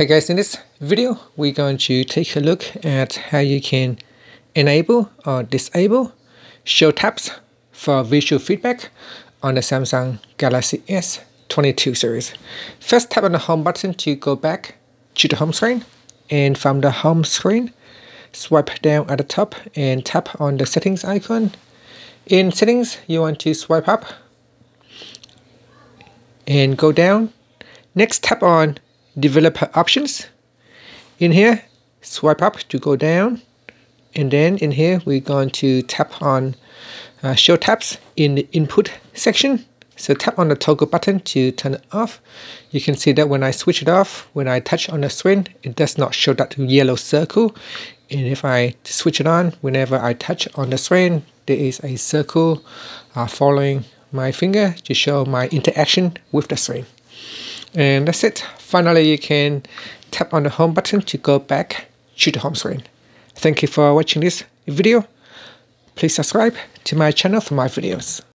Hey guys, in this video, we're going to take a look at how you can enable or disable show taps for visual feedback on the Samsung Galaxy S22 series. First tap on the home button to go back to the home screen and from the home screen, swipe down at the top and tap on the settings icon. In settings, you want to swipe up and go down. Next, tap on developer options. In here, swipe up to go down. And then in here, we're going to tap on uh, show taps in the input section. So tap on the toggle button to turn it off. You can see that when I switch it off, when I touch on the screen, it does not show that yellow circle. And if I switch it on, whenever I touch on the screen, there is a circle uh, following my finger to show my interaction with the screen. And that's it. Finally, you can tap on the home button to go back to the home screen. Thank you for watching this video. Please subscribe to my channel for my videos.